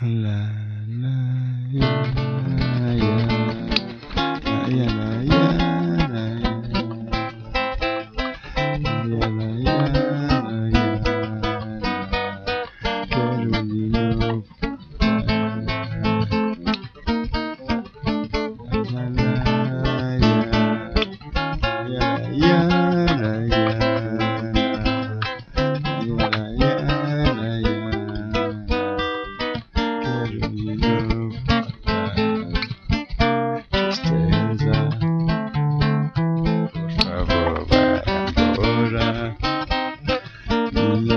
来。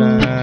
na